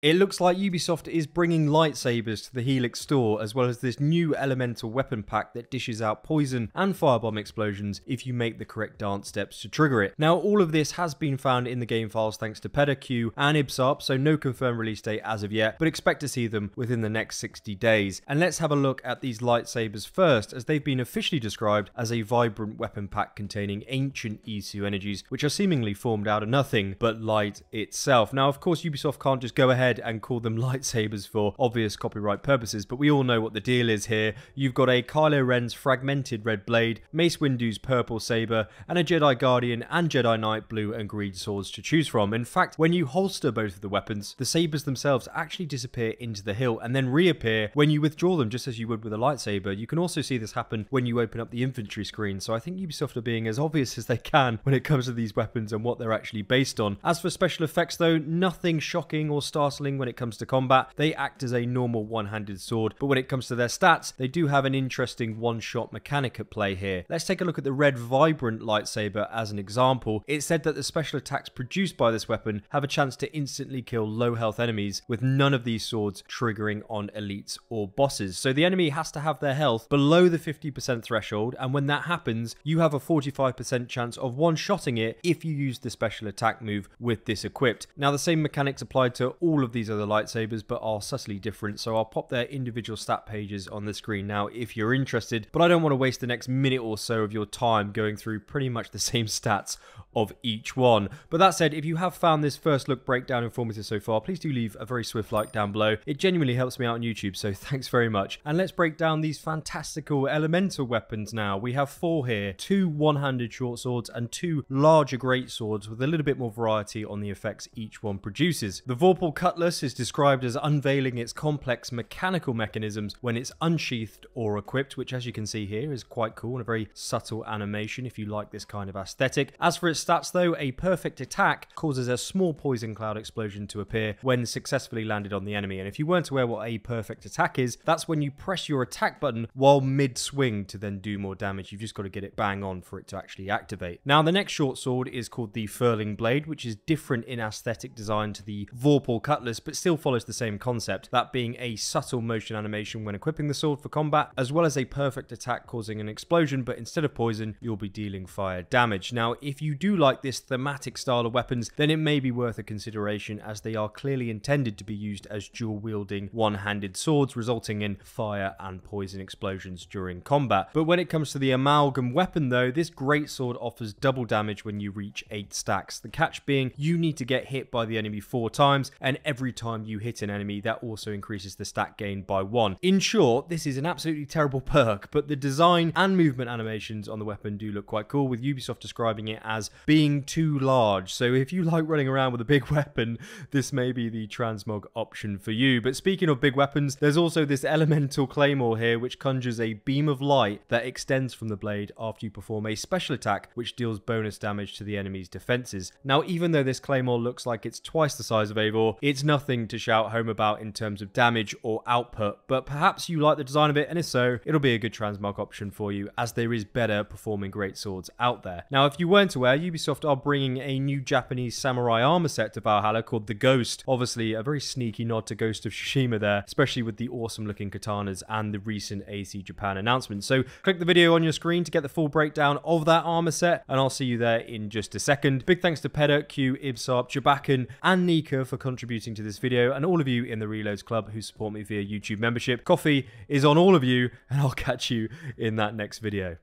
It looks like Ubisoft is bringing lightsabers to the Helix store, as well as this new elemental weapon pack that dishes out poison and firebomb explosions if you make the correct dance steps to trigger it. Now, all of this has been found in the game files thanks to PetaQ and Ibsarp, so no confirmed release date as of yet, but expect to see them within the next 60 days. And let's have a look at these lightsabers first, as they've been officially described as a vibrant weapon pack containing ancient Isu energies, which are seemingly formed out of nothing but light itself. Now, of course, Ubisoft can't just go ahead ahead and call them lightsabers for obvious copyright purposes, but we all know what the deal is here. You've got a Kylo Ren's fragmented red blade, Mace Windu's purple saber, and a Jedi Guardian and Jedi Knight blue and green swords to choose from. In fact, when you holster both of the weapons, the sabers themselves actually disappear into the hilt and then reappear when you withdraw them, just as you would with a lightsaber. You can also see this happen when you open up the infantry screen, so I think Ubisoft are being as obvious as they can when it comes to these weapons and what they're actually based on. As for special effects though, nothing shocking or when it comes to combat. They act as a normal one-handed sword, but when it comes to their stats, they do have an interesting one-shot mechanic at play here. Let's take a look at the red vibrant lightsaber as an example. It said that the special attacks produced by this weapon have a chance to instantly kill low health enemies, with none of these swords triggering on elites or bosses. So the enemy has to have their health below the 50% threshold, and when that happens, you have a 45% chance of one-shotting it if you use the special attack move with this equipped. Now the same mechanics apply to all of of these other lightsabers, but are subtly different. So I'll pop their individual stat pages on the screen now if you're interested. But I don't want to waste the next minute or so of your time going through pretty much the same stats of each one. But that said, if you have found this first look breakdown informative so far, please do leave a very swift like down below. It genuinely helps me out on YouTube, so thanks very much. And let's break down these fantastical elemental weapons now. We have four here, two one-handed short swords and two larger great swords with a little bit more variety on the effects each one produces. The Vorpal Cutlass is described as unveiling its complex mechanical mechanisms when it's unsheathed or equipped, which as you can see here is quite cool and a very subtle animation if you like this kind of aesthetic. As for its stats though, a perfect attack causes a small poison cloud explosion to appear when successfully landed on the enemy. And if you weren't aware what a perfect attack is, that's when you press your attack button while mid-swing to then do more damage. You've just got to get it bang on for it to actually activate. Now the next short sword is called the Furling Blade, which is different in aesthetic design to the Vorpal Cutlass but still follows the same concept, that being a subtle motion animation when equipping the sword for combat, as well as a perfect attack causing an explosion, but instead of poison, you'll be dealing fire damage. Now, if you do like this thematic style of weapons, then it may be worth a consideration as they are clearly intended to be used as dual-wielding one-handed swords, resulting in fire and poison explosions during combat. But when it comes to the amalgam weapon though, this great sword offers double damage when you reach 8 stacks. The catch being, you need to get hit by the enemy 4 times, and every every time you hit an enemy, that also increases the stack gain by one. In short, this is an absolutely terrible perk, but the design and movement animations on the weapon do look quite cool, with Ubisoft describing it as being too large. So if you like running around with a big weapon, this may be the transmog option for you. But speaking of big weapons, there's also this elemental claymore here, which conjures a beam of light that extends from the blade after you perform a special attack, which deals bonus damage to the enemy's defenses. Now, even though this claymore looks like it's twice the size of Eivor, it's nothing to shout home about in terms of damage or output, but perhaps you like the design of it, and if so, it'll be a good transmog option for you, as there is better performing great swords out there. Now, if you weren't aware, Ubisoft are bringing a new Japanese samurai armor set to Valhalla called the Ghost. Obviously, a very sneaky nod to Ghost of Tsushima there, especially with the awesome looking katanas and the recent AC Japan announcement. So click the video on your screen to get the full breakdown of that armor set, and I'll see you there in just a second. Big thanks to Peda, Q, Ibsarp, Jabakan, and Nika for contributing to this video and all of you in the Reloads Club who support me via YouTube membership. Coffee is on all of you and I'll catch you in that next video.